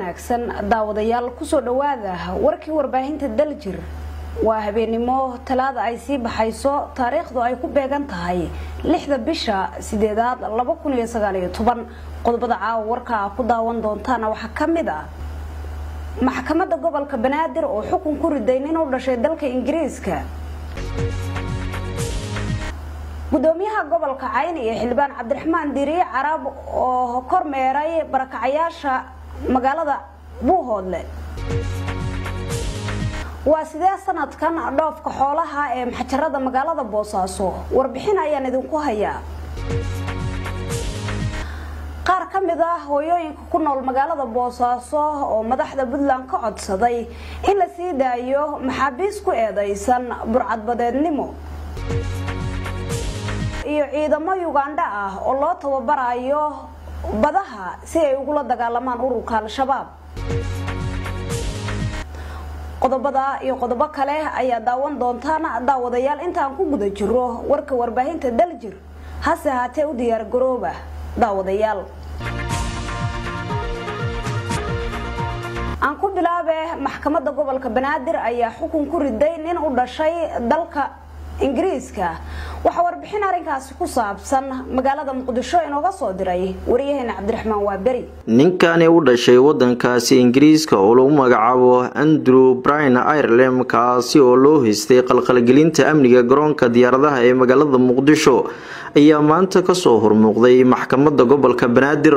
wanaagsan daawadayaal ku soo dhawaada warkii warbaahinta daljir waa habeenimo talaada ay sii baxayso taariikhdu ay ku beegan tahay lixda bisha sideedaad qodobada caawa warka ku daawan doontaana waxaa ka mid ah maxkamadda gobolka banaadir oo xukun ku riday nin u dhashay dalka ingiriiska. Gudoomiyaha gobolka cayn iyo xildhibaan cabdiraxmaan diriye carab oo kormeeray barakacayaasha magaalada buuhoodle. Waa sidee sanadkan dhoofka xoolaha ee maxjarada magaalada boosaaso warbixin ayaan idinku hayaa? Qaar ka mid ah hooyooyinka ku nool magaalada boosaaso oo madaxda puntland ka codsaday in la sii daayo maxaabiis ku eedaysan burcadbadeednimo iyo ciidamo yugandha ah oo loo tababarayo badaha si ay ugula dagaalamaan ururka al-shabaab qodobada iyo qodobo kale ayaa daawan doontaan daawadayaal intaan ku guda jiro warka warbaahinta daljir hase haatee u diyaar garooba daawadayaal. Aan ku bilaabe maxkamadda gobolka banaadir ayaa xukun ku riday nin u dhashay dalka ingiriiska. Waxaa warbixin arrinkaasi ku saabsan magaalada muqdisho inooga soo diray wariyaheena cabdiraxmaan waaberi. Ninkani u dhashay wadankaasi ingiriiska oo lagu magacaabo andrew brine ireland kaasi oo loo haystay qalqalgelinta amniga garoonka diyaaradaha ee magaalada muqdisho ayaa maanta ka soo hormuuqday maxkamadda gobolka banaadir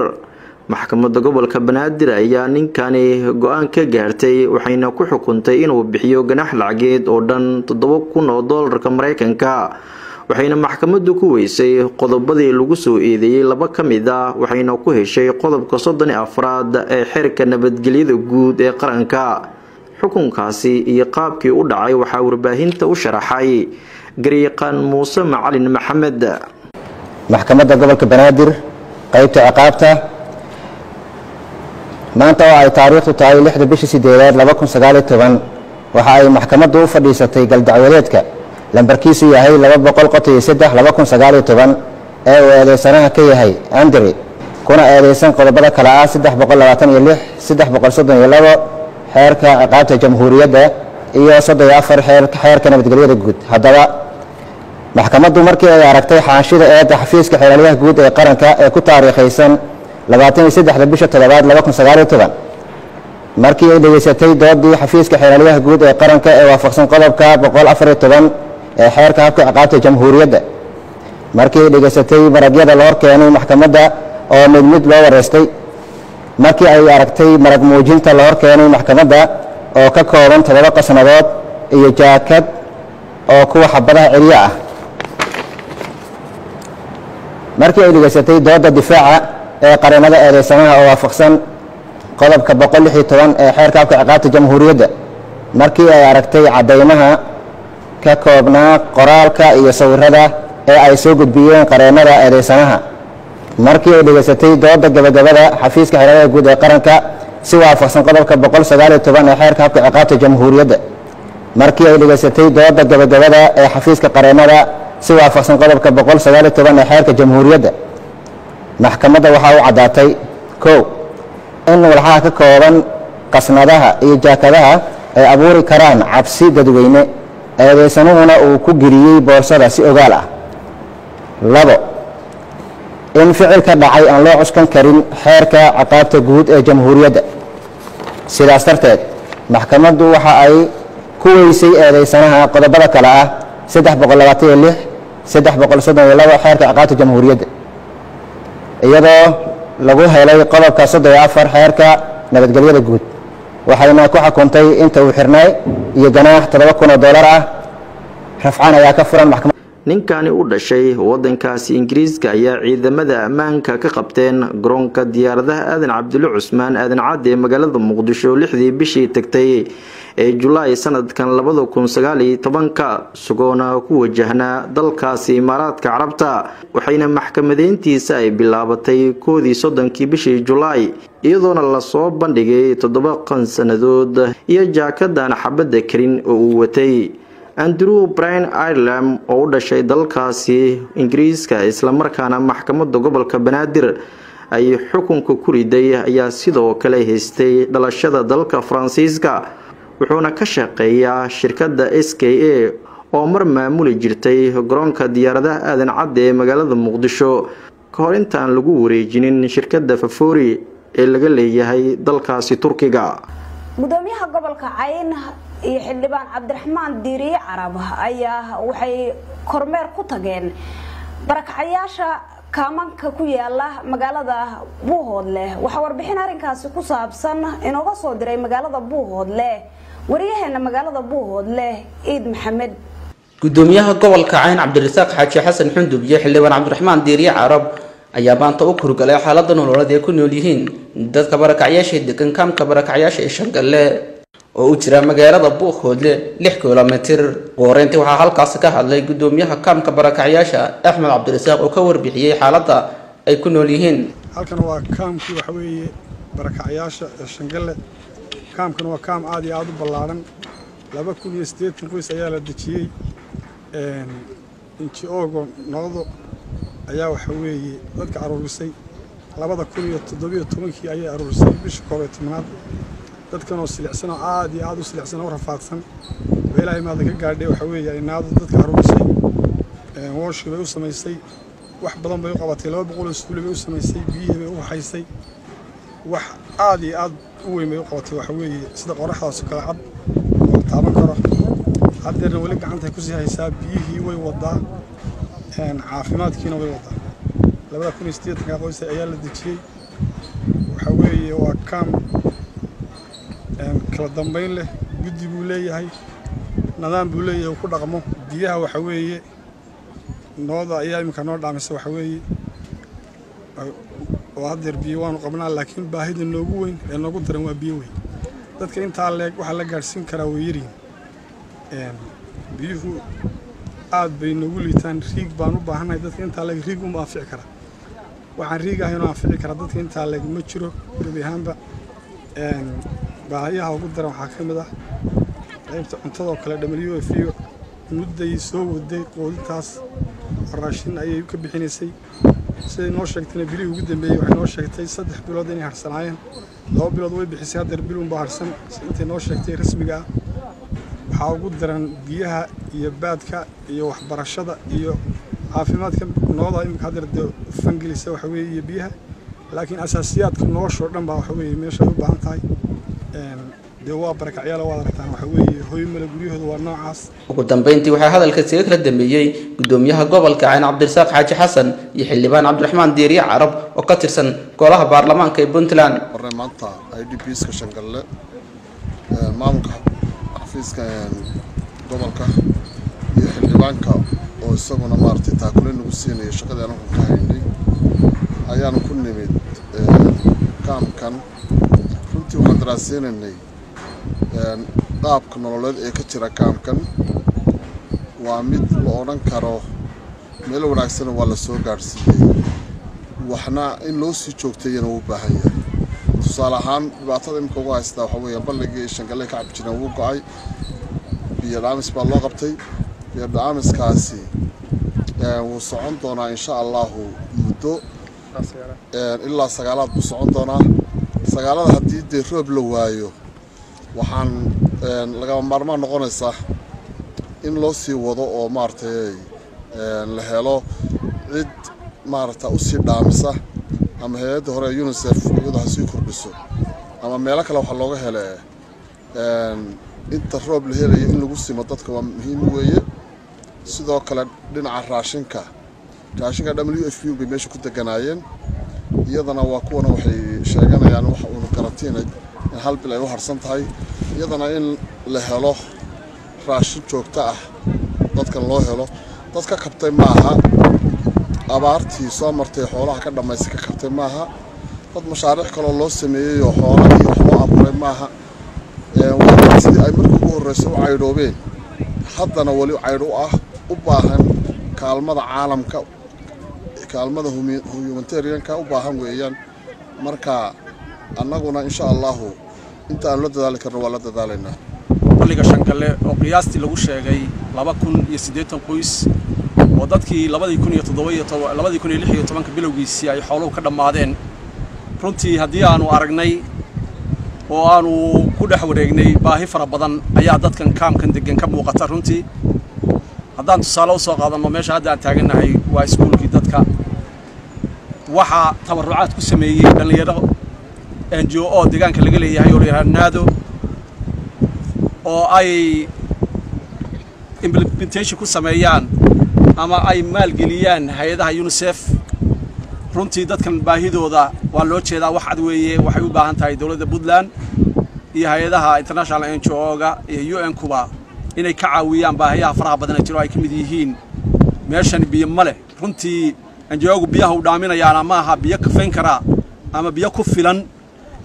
maxkamadda gobolka banaadir ayaa ninkani go'aan ka gaartay waxayna ku xukuntay inuu bixiyo ganax lacageed oo dhan toddoba kun oo doolarka mareykanka waxayna maxkamaddu ku weysay qodobadii lagu soo eedeeyey laba ka mid ah waxayna ku heshay qodobka soddon afraad ee xerka nabadgelyada guud ee qaranka. Xukunkaasi iyo qaabkii u dhacay waxaa warbaahinta u sharaxay. Garyaqaan muuse macalin maxamed. Maxkamadda gobolka banaadir qeybta ciqaabta maanta oo ay taariikhdu tahay lixda bishii sideedaad laba kun sagaaliyo toban waxa ay maxkamaddu u fadhiisatay galdacwadeedka. Lambarkiisu yahay laba boqol qotiyo saddex laba kun sagaaliyo toban ee uu eedeysanaha ka yahay andri kuna eedeysan qodobada kale ah saddex boqol labaatan iyo lix saddex boqol soddon iyo labo xeerka ciqaabta jamhuuriyadda iyo soddon iyo afar xeerka nabadgelyada guud. Haddaba maxkamaddu markii ay aragtay xaanshida eedda xafiiska xeelaliyaha guud ee qaranka ee ku taariikhaysan labaatan iyo saddexda bisha toddobaad laba kun sagaaliyo toban. Markii ay dhegeysatay doodii xafiiska xeelaliyaha guud ee qaranka ee waafaqsan qodobka boqol afariyo toban ee xeerka habka ciqaabta jamhuuriyadda. Markii ay dhegeysatay maragyada la hor keenay maxkamadda oo mid mid loo wareystay. Markii ay aragtay marag muujinta la hor keenay maxkamadda oo ka kooban toddoba qasnadood iyo jaakad oo kuwa xabadaha celiyo ah. Markii ay dhegeysatay doodda difaaca ee qareennada eedeysanaha oo waafaqsan qodobka boqol lix iyo toban ee xeerka habka ciqaabta jamhuuriyadda. Markii ay aragtay caddaymaha ka koobnaa qoraalka iyo sawirada ee ay soo gudbiyeen qareennada eedeysanaha. Markii ay dhegeysatay doodda gabagabada xafiiska xeeladaha guud ee qaranka si waafaqsan qodobka boqol sagaaliyo toban ee xeerka habka ciqaabta jamhuuriyadda. Markii ay dhegeysatay doodda gabagabada ee xafiiska qareennada si waafaqsan qodobka boqol sagaaliyo toban ee xeerka jamhuuriyadda maxkamadda waxaa u caddaatay kow in walxaha ka kooban qasnadaha iyo jaakadaha ay abuuri karaan cabsi dadweyne eedeysanuhuna uu ku geliyey boorsada si ogaal ah. Labo in ficilka dhacay aan loo cuskan karin xeerka ciqaabta guud ee jamhuuriyadda. Sidaas darteed maxkamaddu waxa ay ku weysay eedeysanaha qodobada kale ah xeerka ciqaabta jamhuuriyadda iyadoo lagu helay qodobka soddon iyo afar xeerka nabadgelyada guud. Waxayna ku xukuntay inta uu xirnay iyo ganaax toddoba kun oo doolar ah. Rafcaan ayaa ka furan maxkamad ninkani u dhashay wadankaasi ingiriiska ayaa ciidamada ammaanka ka qabteen garoonka diyaaradaha aadan cabdulle cusmaan aadan cadde ee magaalada muqdisho lixdii bishii tagtay ee julaay sanadkan labada kun sagaaliyo tobanka sugoona ku wajahnaa dalkaasi imaaraadka carabta waxayna maxkamadeyntiisa ay bilaabatay koodii soddonkii bishii julaay iyadoona la soo bandhigay toddoba sannadood iyo jaakadan xabadda karin oo uu watay. Andrew brine ireland oo u dhashay dalkaasi ingiriiska islamarkaana maxkamadda gobolka banaadir ay xukunka ku riday ayaa sidoo kale haystay dhalashada dalka faransiiska wuxuuna ka shaqeeyaa shirkadda s k a oo mar maamuli jirtay garoonka diyaaradaha aadan cadde ee magaalada muqdisho. Ka hor intaan lagu wareejinin shirkadda fafori ee laga leeyahay dalkaasi turkiga. Gudoomiyaha gobolka cayn iyo xildhibaan cabdiraxmaan diiriye carab ayaa waxay kormeer ku tageen barakacyaasha kaamanka ku yaalla magaalada buuhoodle waxaa warbixin arrinkaasi ku saabsan inooga soo diray magaalada buuhoodle wariyaheena magaalada buuhoodle ciid maxamed. Gudoomiyaha gobolka cayn cabdirasaaq xaaji xasan xundub iyo xildhibaan cabdiraxmaan diiriye carab ayaa maanta u kurgalay xaalada nololeed ay ku nool yihiin dadka barakacyaasha degan kaamka barakacyaasha ee shangalle oo u jira magaalada buuhoodle lix kilomitir uhoreyntii waxaa halkaasi ka hadlay gudoomiyaha kaamka barakacyaasha axmed cabdirasaaq oo ka warbixiyey xaaladda ay ku nool yihiin. Halkan waa kaamkii waxa weeye barakacyaasha ee shangalle kaamkan waa kaam aad iyo aada u ballaadhan laba kun iyo siddeetan qoys ayaa la dejiyey. Inji oogo noqdo ayaa waxa weeye dadka aruurisay. Labada kun iyo toddobiyo tobankii ayay aruurisay bisha koob iyo tobnaad. Dadkanoo silicsan oo aad iyo aad u silicsan oo rafaadsan. Oo ilaahay maada ka gaadhay waxa weeye inaadu dadka aruurisay. Wooshkii bay u samaysay. Wax badan bay u qabatay. Laba boqol oo iskuuli bay u samaysay. Biyihii bay u waxaysay wax aad iyo aad u weyn bay u qabatay waxa weeye. Sida qoraxdaasoo kale cad oo taaban karo. Haddeerna weli gacantay ku sii haysaa biyihii way wadaa caafimaadkiina way wadaa labada kun iyo siddeetanka qoys ayaa la dejiyey. Waxa weeye waa kaam kala dambayn leh guddi buu leeyahay nidaam buu leeyahay uu ku dhaqmo. Biyaha waxa weeye nooda ayaa iminka noo dhaamisa waxa weeye oo haddeer biyo waanu qabnaa laakiin baahida noogu weyn ee noogu daran waa biyo weyn. Dadka intaa leeg waxaa la gaadhsiin karaa way yariin biyuhu aad bay noogu liitaan riig baan u baahannahay dadka intaa leeg riig uma anfici karaa. Waxaan riig ahaynoo anfici karaa dadka intaa leeg ma jiro gebi ahaanba baahiyaha ugu daran waxaa ka mid ah qaybta cuntadoo kale w f o mudday soo waday qoodintaas raashin ayay ka bixinaysay siday noo sheegtayna bilihii ugu dambeeyey waxay noo sheegtay saddex bilood inay harsanaayeen. Laba bilood way bixisay haddeer bilunbaa harsan. Intay noo sheegtay rasmiga ah waxaa ugu daran biyaha iyo baadka iyo waxbarashada iyo caafimaadka nooda imika haddeer dee fangelisa waxa weeye iyo biyaha. Laakiin asaasiyaadka noloshoo dhan baa waxa weeye meesha u baahan tahay dee waa barakacyaala waad aragtaan waxa weeye hoy male guryahooda waa noocaas. Ugu dambeyntii waxaa hadalka isaga kala dambeeyey gudoomiyaha gobolka cayn cabdirasaaq xaaji xasan iyo xildhibaan cabdiraxmaan diiriye carab oo ka tirsan golaha baarlamaanka ee puntland. Maanta i d p ska shangalle maamulka xafiiska gobolka iyo xildhibaanka oo isaguna maaragtay taakule nagu siinaya shaqadii anagu ka haynay ayaanu ku nimid kaamkan. Runtii waxaan daraaseynaynay qaabka nololeed ee ka jira kaamkan waa mid la odhan karo meel wanaagsana waa la soo gaadhsiiyey waxna in loo sii joogtayana wuu baahan yahay. Tusaale ahaan dhibaatada imika ugu haystaa waxaa weeye balligii shangalle ka cabi jireen wuu go'ay biyo dhaamis baa loo qabtay. Biyo dhaamiskaasi wuu socon doonaa insha allahu muddo ilaa sagaalaad buu socon doonaa. Sagaalada haddii dee roob la waayo waxaan lagama maarmaan noqonaysaa in loo sii wado oo maaragtay la helo cid maaragta u sii dhaamisa ama hay'adda hore unisef iyadoo ha sii kordhiso ama meelo kale waxaa looga hele inta roob la helayo in lagu simo dadka waa muhiim weeye. Sidoo kale dhinaca raashinka raashinka w f u bay meesha ku deganaayeen iyadana waa kuwana waxay sheeganayaan wax uuna garantiinay in hal bil ay u harsan tahay iyadana in la helo raashin joogto ah dadkan loo helo. Dad ka kabtay maaha abaartii soo martay xoolaha ka dhammaystay ka kabtay maaha. Dad mashaariic kaloo loo sameeyey oo xoola iyo wax abuuray maaha. Waa sidii ay markii ugu horreysay u caydhoobeen haddana weli caydh u ah u baahan kaalmada caalamka kaalmada humanitarianka u baahan weeyaan. Marka annaguna insha allahu inta aan la dadaali karno waa la dadaalaynaa. Balliga shangalle oo qiyaastii lagu sheegay laba kun iyo siddeetan qoys oo dadkii labadii kun iyo toddoba iyo labadii kun iyo lix iyo tobanka bilowgiisii ay xooluhu ka dhammaadeen. Runtii haddii aanu aragnay oo aanu ku dhex wareegnay baahi fara badan ayaa dadkan kaamkan degan ka muuqata. Runtii haddaan tusaale u soo qaadanno meesha hadda aan taagannahay waa iskuulkii dadka. Waxaa tabarrucaad ku sameeyey dhallinyaro n g o deegaanka laga leeyahay oo la yidhaha naado oo ay implementation ku sameeyaan ama ay maalgeliyaan hay'adaha unisef runtii dadkan baahidooda waa loo jeedaa wax cad weeye waxay u baahan tahay dowladda puntland iyo hay'adaha international n g o-ga iyo u n kuba inay ka caawiyaan baahiyaha faraha badana jiro ay ka mid yihiin. Meeshan biyo ma leh. Runtii anjoogu biyaha u dhaaminayaana ma biyo kafayn karaa ama biyo ku filan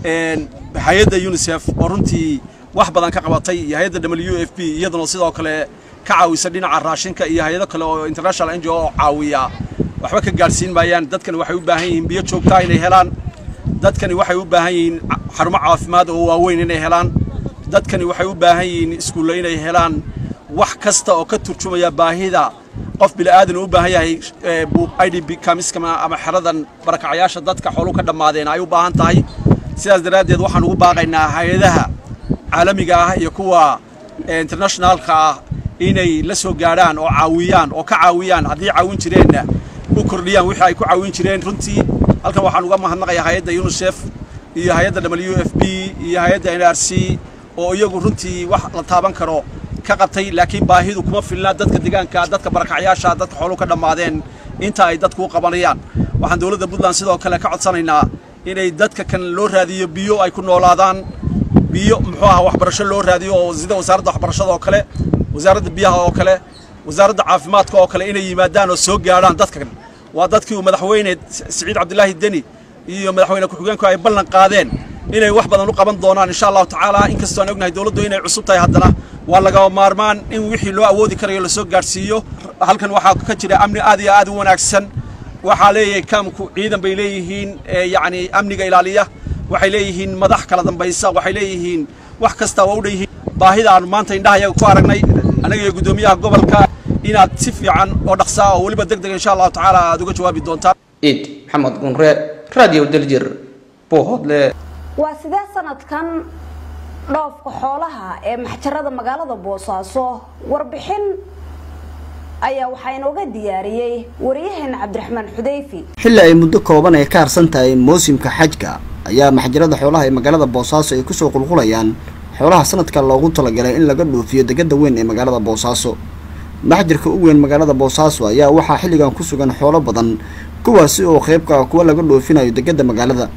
hay'adda unisef oo runtii wax badan ka qabatay iyo hay'adda w f b iyaduna sidoo kale ka caawisa dhinaca raashinka iyo hay'ado kale oo international n g o oo caawiya waxba ka gaadhsiin maayaan. Dadkani waxay u baahan yihiin biyo joogtaa inay helaan. Dadkani waxay u baahan yihiin xarumo caafimaad oo waaweyn inay helaan. Dadkani waxay u baahan yihiin iskuulle inay helaan. Wax kasta oo ka turjumaya baahida qof bila'aadan u baahan yahay i d b kamiska ama xeradan barakacayaasha dadka xoolu ka dhammaadeen ay u baahan tahay sidaas daraaddeed waxaan ugu baaqaynaa hay'adaha caalamiga ah iyo kuwa internationaalka ah inay la soo gaadhaan oo caawiyaan oo ka caawiyaan. Haddii caawin jireenna u kordhiyaan wixii ay ku caawin jireen runtii. Halkan waxaan uga mahadnaqayaa hay'adda unisef iyo hay'adda w f b iyo hay'adda n r c oo iyagu runtii wax la taaban karo ka qabtay. Laakiin baahidu kuma filna dadka deegaanka dadka barakacyaasha dadka xoolu ka dhammaadeen. Inta ay dadku u qabanayaan waxaan dowladda puntland sidoo kale ka codsanaynaa inay dadka kan loo raadiyo biyo ay ku noolaadaan. Biyo muxuu aha waxbarasho loo raadiyo oo sida wasaaradda waxbarashada oo kale wasaaradda biyaha oo kale wasaaradda caafimaadka oo kale inay yimaadaan oo soo gaadhaan dadkan waa dadkii uu madaxweyne siciid cabdilaahi deni iyo madaxweyne ku-xigeenku ay ballan qaadeen inay wax badan u qaban doonaan. Insha allahu tacaala inkastoo aan ognahay dowladdu inay cusub tahay haddana waa lagaba maarmaan in wixii loo awoodi karayo la soo gaadhsiiyo. Halkan waxaa ka jira amni aad iyo aad u wanaagsan waxaa leeyahay kaamku ciidan bay leeyihiin yacni amniga ilaaliya. Waxay leeyihiin madax kala dambaysa waxay leeyihiin wax kasta waa u dhan yihiin baahida aanu maanta indhahayaga ku aragnay annaga iyo guddoomiyaha gobolka inaad si fiican oo dhaqsaa oo weliba deg deg insha allahu tacaala aad uga jawaabi doontaan ciid maxamed gunre radio daljir buuhoodle waa sidee sanadkan dhoofka xoolaha ee maxjarada magaalada boosaaso warbixin ayaa waxaa inooga diyaariyey wariyaheena cabdiraxmaan xudeyfi xilli ay muddo kooban ay ka harsan tahay moosimka xajka ayaa maxjarada xoolaha ee magaalada boosaaso ay ku soo qulqulayaan xoolaha sanadka loogu talagalay in laga dhoofiyo degada weyn ee magaalada boosaaso. Maxjarka u weyn magaalada boosaaso ayaa waxaa xilligan ku sugan xoolo badan kuwaasi oo qeybka ah kuwa laga dhoofinayo degada magaalada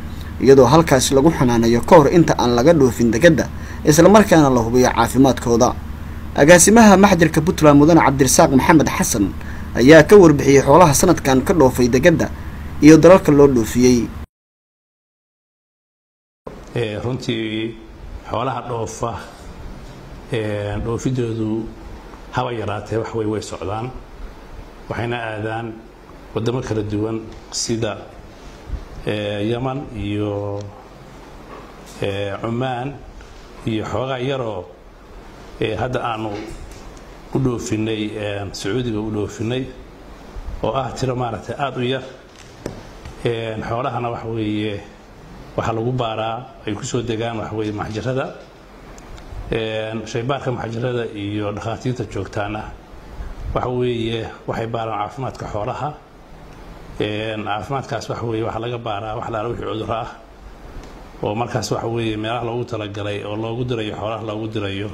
iyadoo halkaasi lagu xanaanayo ka hor inta aan laga dhoofin degada islamarkaana la hubiyo caafimaadkooda agaasimaha maxjarka puntland mudane cabdirasaaq maxamed xasan ayaa ka warbixiyey xoolaha sanadkan ka dhoofay degada iyo dalalka loo dhoofiyey runtii xoolaha dhoofa dhoofidoodu haba yaraatee wax wey way socdaan waxayna aadaan wadamo kala duwan sida yaman iyo cumaan iyo xoogaa yaroo hadda aanu u dhoofinay sacuudiga u dhoofinay oo ah tiro maaragtay aada u yar. Xoolahana waxa waxaa lagu baaraa ay ku soo degaan waxa weeye maxjarada. Shaybaarka maxjarada iyo dhakhaatiirta joogtaana waxa weeye waxay baaraan caafimaadka xoolaha. Caafimaadkaas waxa weeye waxaa laga baaraa wax laala wixii cudurro ah oo markaas waxa weeye meelaha loogu talagalay oo loogu dirayo xoolaha loogu dirayo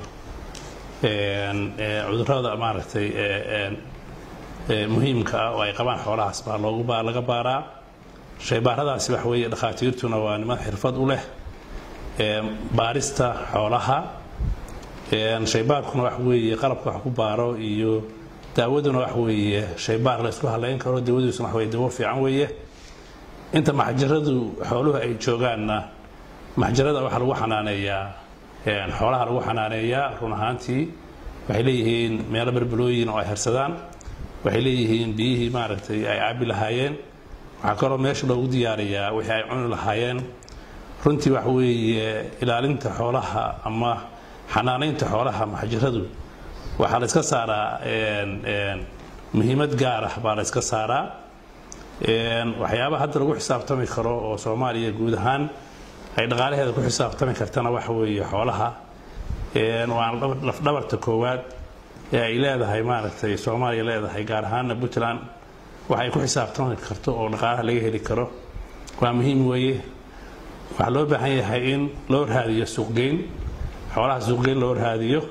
cudurrada maaragtay muhiimka ah oo ay qabaan xoolahaas baa loogu laga baaraa. Shaybaaradaasi waxa weeye dhakhaatiirtuna waa niman xirfad u leh baarista xoolaha. Shaybaarkuna waxa weeye qalabka wax ku baaro iyo daawaduna waxa weeye shaybaar la isku halayn karo daawadiisuna waxa weye dawo fiican weeye. Inta maxjaradu xooluhu ay joogaanna maxjarada waxaa lagu xanaaneeyaa xoolaha lagu xanaaneeyaa run ahaantii waxay leeyihiin meelo berbalooyin oo ay harsadaan. Waxay leeyihiin biyihii maaragtay ay cabi lahaayeen. Waxaa kaloo meesha loogu diyaariyaa wixii ay cuni lahaayeen. Runtii waxa weeye ilaalinta xoolaha ama xanaanaynta xoolaha maxjaradu waxaa la iska saaraa muhiimad gaar ah baa la iska saaraa. Waxyaabaha hadda lagu xisaabtami karo oo soomaaliya guud ahaan ay dhaqaalaheeda ku xisaabtami kartana waxa weeye xoolaha. Waana lafdhabarta koowaad ee ay leedahay maaragtay soomaaliya leedahay gaar ahaana puntland. Waxay ku xisaabtami karto oo dhaqaalaha laga heli karo. Waa muhiim weeye. Waxaa loo baahan yahay in loo raadiyo suuqgeyn xoolaha suuqgeyn loo raadiyo.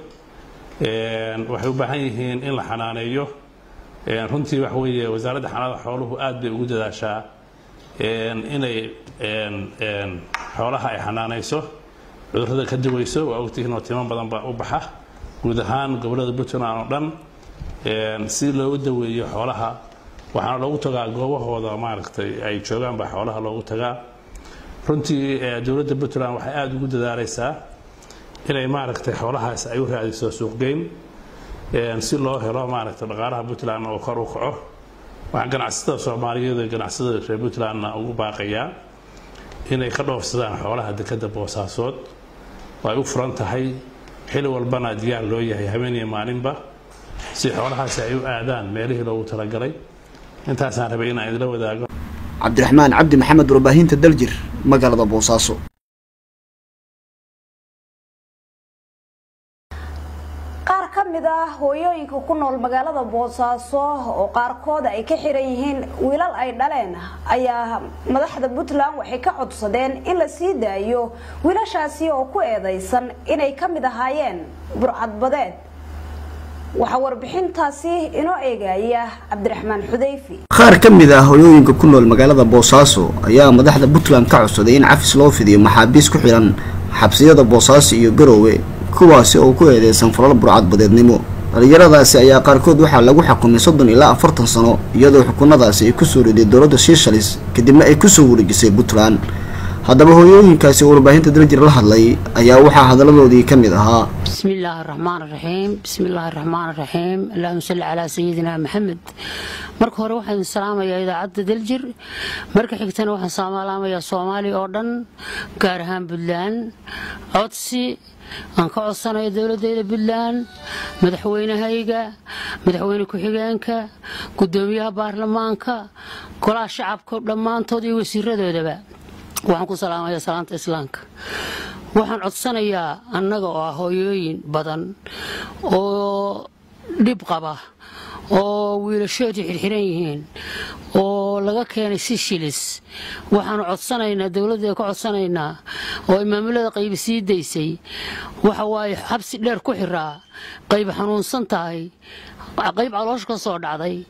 Waxay u baahan yihiin in la xanaaneeyo. Runtii waxa weeye wasaaradda xanaanada xooluhu aad bay ugu dadaashaa inay xoolaha ay xanaanayso cudurrada ka duwayso waa ogtihiin oo timo badan baa u baxa. Guud ahaan gobollada puntland oo dhan si loogu daweeyo xoolaha waxaana loogu tagaa goobahooda maaragtay ay joogaan baa xoolaha loogu tagaa. Runtii dowladda puntland waxay aada ugu dadaalaysaa inay maaragtay xoolahaas ay u raadiso suuqgeyn si loo helo maaragtay dhaqaalaha puntland oo kor u kaco waxaan ganacsatada soomaaliyeed ee ganacsatada reer puntlandna ugu baaqayaa inay ka dhoofsadaan xoolaha dekadda boosaasood. Oo ay u furan tahay xili walbana diyaar loo yahay habeeniyo maalinba si xoolahaasi ay u aadaan meelihii loogu talagalay. Intaasaan rabay inaan idila wadaago. Cabdiraxmaan cabdi maxamed warbaahinta daljir magaalada boosaaso qaar ka mid ah hooyooyinka ku nool magaalada boosaaso oo qaarkood ay ka xiran yihiin wiilal ay dhaleen ayaa madaxda puntland waxay ka codsadeen in la sii daayo wiilashaasi oo ku eedaysan inay ka mid ahaayeen burcadbadeed waxaa warbixintaasi inoo eegaya cabdiraxmaan xudayfi. Qaar ka mid ah hooyooyinka ku nool magaalada boosaaso ayaa madaxda puntland ka codsaday in cafis loo fidiyo maxaabiis ku xihan xabsiyada boosaaso iyo garoowe kuwaasi oo ku eedeysan falal burcadbadeednimo dhalinyaradaasi ayaa qaarkood waxaa lagu xukumay soddon ilaa afartan sano iyadoo xukunadaasi ay ku soo riday dowladda shiishalis kadibna ay ku soo wareejisay puntland. Haddaba hooyooyinkaasi warbaahinta daljir la hadlay ayaa waxaa hadaladoodii ka mid ahaa. Bismi illaahi araxmaan araxiim bismi illaahi araxmaan araxiim allahuma salli calaa sayidina maxamed marka hore waxaan idin salaamayaa idaacadda daljir marka xigtana waxaan salaamayaa soomaaliya oo dhan gaar ahaan puntland. Codsi aan ka codsanayo dowladeyda puntland madaxweynahayga madaxweyne ku-xigeenka gudoomiyaha baarlamaanka golaha shacabka dhammaantood iyo wasiiradoodaba. Waxaan ku salaamayaa salaanta islaamka waxaan codsanayaa annaga oo ah hooyooyin badan oo dhib qaba oo wiilashoodii xirxiran yihiin oo laga keenay si shilis waxaanu codsanaynaa dowladda ka codsanaynaa oo ay maamulada qaybi sii daysay. Waxa waaye xabsi dheer ku xiraa qayb xanuunsan tahay qayb caloosha ka soo dhacday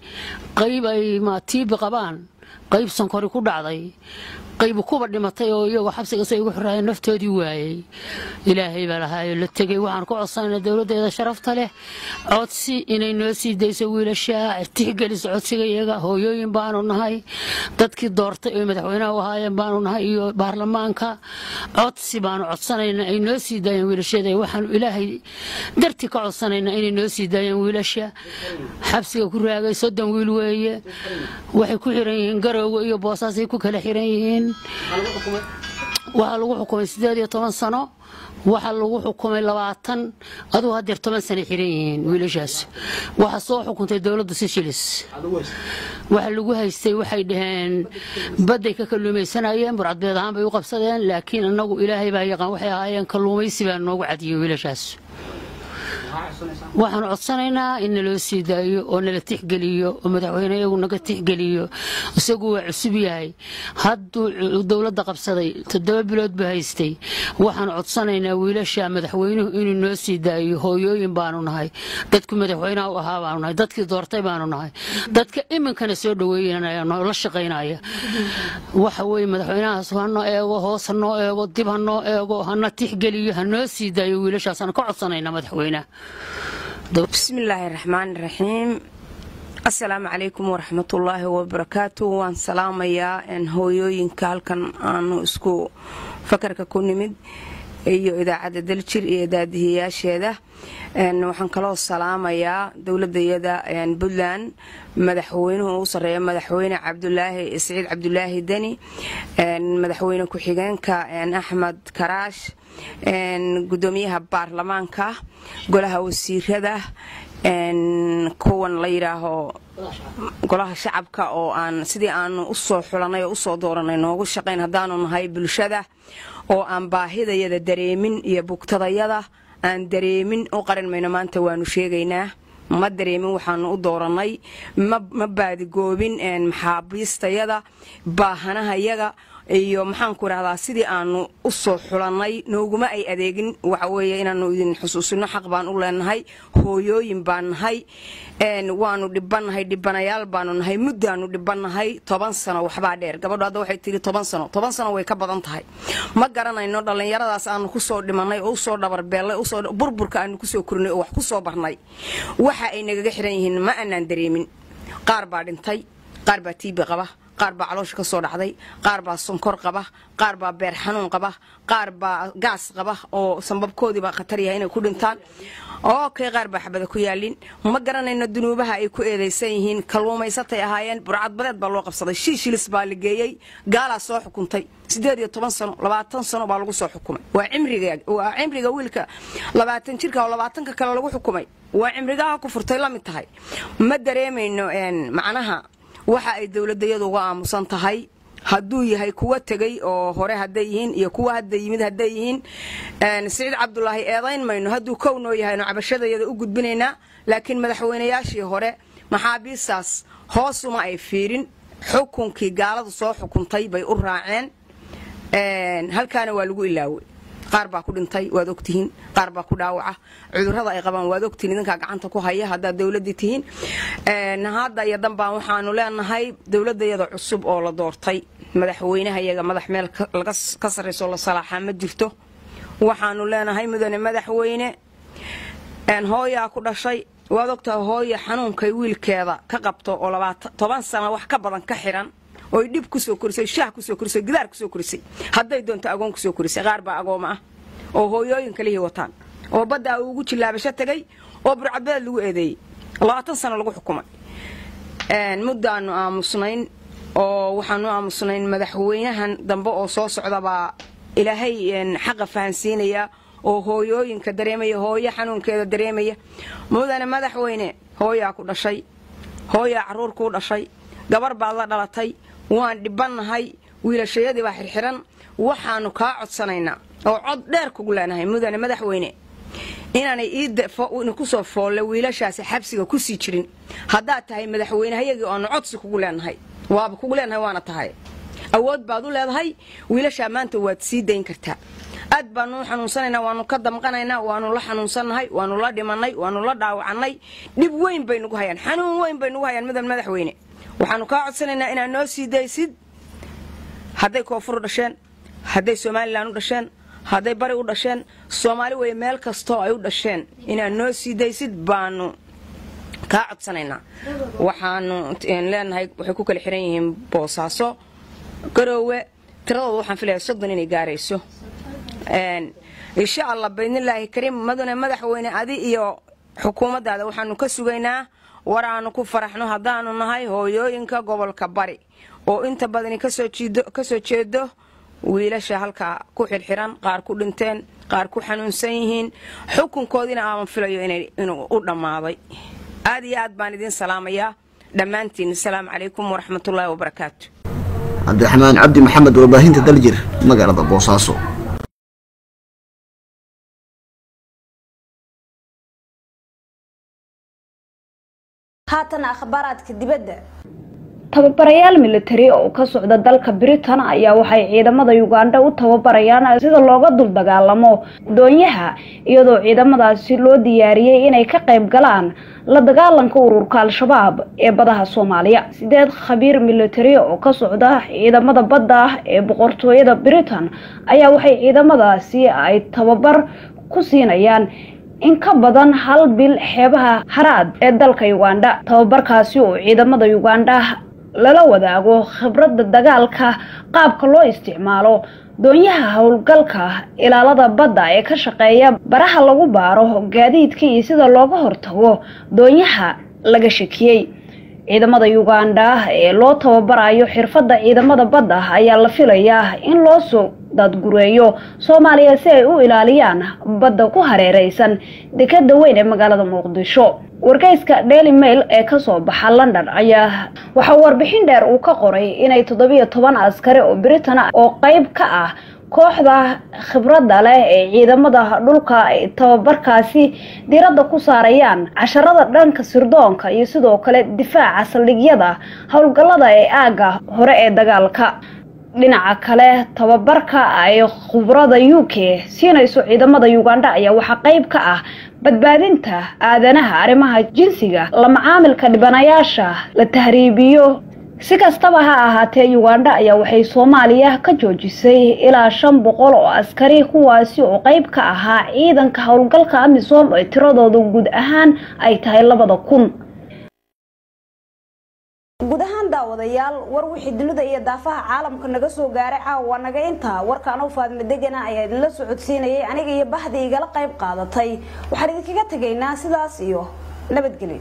qayb ay tiibi qabaan qayb sankori ku dhacday qayb kuba dhimatay oo iyagoo xabsigaas ay ugu xiraayeen naftoodii waayey. Ilaahay baa lahaayo la tegey. Waxaan ku codsanaynaa dowladdeeda sharafta leh. Codsi inay noo sii dayso wiilasha tixgeliso codsiga iyaga hooyooyin baanu nahay. Dadkii doortay oo madaxweynaha u ahaayeen baanu nahay iyo baarlamaanka. Codsi baanu codsanaynaa ay noo sii daayeen wiilasheeda waxaanu ilaahay dartii ka codsanaynaa inay noo sii daayeen wiilasha. Xabsiga ku raagay soddon wiil weeye. Waxay ku xiran yihiin garowga iyo boosaasay ku kala xiran yihiin waxaa lagu xukumay sideed iyo toban sano waxaa lagu xukumay labaatan adugu hadeer toban sana xiran yihiin wiilashaas. Waxaa soo xukuntay dowladda sishilis waxa lagu haystay waxay dhaheen badday ka kalluumaysanayeen burcadbeed ahaan bay u qabsadeen laakiin annagu ilaahay baa yaqaan waxay ahaayeen kalluumaysi baa noogu cadiyey wiilashaas waxaanu codsanaynaa in naloo sii daayo oo nala tixgeliyo oo madaxweyne iyagu naga tixgeliyo. Isagu waa cusub yahay. Hadduu dowladda qabsaday toddoba bilood haystay. Waxaanu codsanaynaa wiilasha madaxweynuhu inuu noo sii daayo hooyooyin baanu nahay. Dadku madaxweynaha u ahaa baanu nahay. Dadkii doortay baanu nahay. Dadka iminkana soo dhaweeyanaya la shaqaynaya waxa weye madaxweynahaas hanoo eego hoos hanoo eego dib hanoo eego hana tixgeliyo hanoo sii daayo wiilashaasaan ka codsanaynaa madaxweynaha bismillaahi raxmaani raxiim assalaamu calaykum waraxmatullaahi wabarakaatu waan salaamayaa hooyooyinka halkan aanu isku fakarka ku nimid iyo idaacadda daljir iyo daadihiyaasheeda waxaan kaloo salaamayaa dowladayada puntland madaxweynuhu u sareeya madaxweyne cabdulaahi siciid cabdulaahi deni madaxweyne ku-xigeenka axmed karaash gudoomiyaha baarlamaanka golaha wasiirada kuwan la yidhaaho golaha shacabka oo aan sidii aanu u soo xulanay oo u soo dooranay noogu shaqayn haddaanu nahay bulshada oo aan baahidayada dareemin iyo bugtadayada aan dareemin u qarin mayno maanta waanu sheegaynaa. Ma dareemin waxaanu u doorannay. Ma baadigoobin maxaabiistayada baahanahayaga iyo maxaanku idhahdaa sidii aanu u soo xulannay nooguma ay adeegin. Waxa weeye inaanu idin xusuusino xaq baan u leenahay hooyooyin baan nahay waanu dhibannahay dhibanayaal baanu nahay muddaanu dhibannahay toban sano waxbaa dheer. Gabadho hadda waxay tihi toban sano. Toban sano way ka badan tahay. Ma garanayno dhallinyaradaas aanu ku soo dhimanay oo u soo dhabarbeellay burburka aanu ku soo korinay oo wax ku soo barnay. Waxa ay nagaga xiran yihiin ma aanaan dareemin. Qaar baa dhintay qaar baa tiibi qaba qaar baa caloosha ka soo dhacday qaar baa sonkor qaba qaar baa beer xanuun qaba qaar baa gaas qaba oo sambabkoodiibaa khatar yahay inay ku dhintaan. Okay qaar baa xabada ku yaalin. Ma garanayno dunuubaha ay ku eedaysan yihiin. Kalluumaysatay ahaayeen burcadbadeed baa loo qabsaday. Shiishilis baa la geeyey gaalaa soo xukuntay. Sideed iyo toban sano labaatan sano baa lagu soo xukumay. Waa cimriga wiilka. Labaatan jirka oo labaatanka kale lagu xukumay. Waa cimrigaha ku furtay la tahay. Ma dareemayno macnaha waxa ay dowladayadu uga aamusan tahay. Hadduu yahay kuwa tegey oo hore hadday yihiin iyo kuwa hadda yimid hadday yihiin siciid cabdulaahi eedayn mayno hadduu kow noo yahayno cabashadayada u gudbinaynaa laakiin madaxweynayaashii hore maxaabiistaas hoosuma ay fiirin. Xukunkii gaaladu soo xukuntay bay u raaceen. Halkaana waa lagu ilaaway qaar baa ku dhintay waad ogtihiin. Qaar baa ku dhaawaca. Cudurrada ay qabaan waad ogtihiin. Idinkaa gacanta ku haya haddaad dowladii tihiin. Hadda iyo danbaan waxaanu leenahay dowladayada cusub oo la doortay. Madaxweynahayaga madax meel ka sarrayso la salaaxaa ma jirto. Waxaanu leenahay mudane madaxweyne hooyaa ku dhashay. Waad ogtahay hooya xanuunkay wiilkeeda ka qabto oo toban sano wax ka badan ka xiran oy dhib ku soo korisay shaah ku soo korisay gidaar ku soo korisay. Hadday doonto agoon ku soo korisay qaar baa agooma ah oo hooyooyin kalihii wataan oo baddaa uu ugu jillaabasho tegay oo burcadbadeed lagu eedeeyey. Labaatan sano lagu xukumay. Muddaanu aamusnayn oo waxaanu aamusnayn madaxweynahan dambe oo soo socdabaa ilaahay xaqa fahansiinaya oo hooyooyinka dareemaya hooyo xanuunkeeda dareemaya. Mudane madaxweyne hooyaa ku dhashay hooyaa carruur kuu dhashay gabar baad la dhalatay waan dhibannahay wiilashayadii baa xirxiran waxaanu kaa codsanaynaa oo cod dheer kugu leenahay mudane madaxweyne. Inaanay ku soo foolle wiilashaasi xabsiga ku sii jirin. Haddaad tahay madaxweynehayagii oanu codsi kugu leenahay waaba kugu leenahay waana tahay. Awood baad u leedahay wiilashaa maanta waad sii dayn kartaa. Aad baanu u xanuunsanaynaa waanu ka damqanaynaa waanu la xanuunsannahay waanu la dhimannay waanu la dhaawacannay. Dhib weyn bay nugu hayaan xanuun weyn bay nugu hayaan mudan madaxweyne waxaanu kaa codsanaynaa inaad noo sii daysid. Hadday koonfur dhasheen hadday somalilan u dhasheen hadday bari u dhasheen soomaali weye meel kastoo ay u dhasheen. Inaad noo sii daysid baanu kaa codsanaynaa. Waxaanu leenahay waxay ku kala xiran yihiin boosaaso garoowe tiradooda waxaan filaya soddon inay gaarayso. Insha allah baydnilaahi kariim madune madaxweyne adi iyo xukuumaddaada waxaanu ka sugaynaa war aanu ku faraxno haddaanu nahay hooyooyinka gobolka bari. Oo inta badani ka soo jeedo wiilasha halkaa ku xirxiran qaar ku dhinteen qaar ku xanuunsan yihiin. Xukunkoodiina aaman filayo inuu u dhammaaday aad iyo aad baan idiin salaamayaa. Dhammaantiin asalaamu calaykum waraxmatullaahi wabarakaatu. Cabdiraxmaan cabdi maxamed warbaahinta daljir magaalada boosaaso haatan akhbaaraadka dibadda. Tababarayaal militari oo ka socda dalka britain ayaa waxay ciidamada uganda u tababarayaan sida looga dul dagaalamo doonyaha iyadoo ciidamadaasi loo diyaariyey inay ka qayb galaan la dagaalanka ururka al-shabaab ee badaha soomaaliya. Sideed khabiir militari oo ka socda ciidamada badda ee boqortooyada britain ayaa waxay ciidamadaasi ay tababar ku siinayaan in ka badan hal bil xeebaha haraad ee dalka uganda tababarkaasi oo ciidamada uganda lala wadaago khibradda dagaalka qaabka loo isticmaalo doonyaha howlgalka ilaalada badda ee ka shaqeeya baraha lagu baaro gaadiidka iyo sida looga hortago doonyaha laga shakiyey ciidamada uganda ee loo tababarayo xirfadda ciidamada badda ayaa la filayaa in loo soo dadgureeyo soomaaliya si ay u ilaaliyaan badda ku hareereysan dekada weyn ee magaalada muqdisho. Wargeyska daily mail ee ka soo baxa london ayaa waxaa warbixin dheer uu ka qoray inay toddobiyo toban askari oo britain oo qeyb ka ah kooxda khibradda leh ee ciidamada dhulka tababarkaasi diiradda ku saarayaan casharada dhanka sirdoonka iyo sidoo kale difaaca saldhigyada howlgallada ee aagga hore ee dagaalka. Dhinaca kale tababarka ay khubrada u k siinayso ciidamada uganda ayaa waxaa qeyb ka ah badbaadinta aadanaha arrimaha jinsiga la macaamilka dhibanayaasha la tahriibiyo si kastaba ha ahaatee uganda ayaa waxay soomaaliya ka joojisay ilaa shan boqol oo askari kuwaasi oo qeyb ka ahaa ciidanka howlgalka amisom ee tiradooda guud ahaan ay tahay labada kun. Guud ahaan daawadayaal war wixii dunida iyo daafaha caalamka naga soo gaaray caawa naga intaa warkaan u faadma degana ayaa idinla socodsiinayay aniga iyo bahdi igala qayb qaadatay. Waxaan idinkaga tegaynaa sidaas iyo nabadgelyo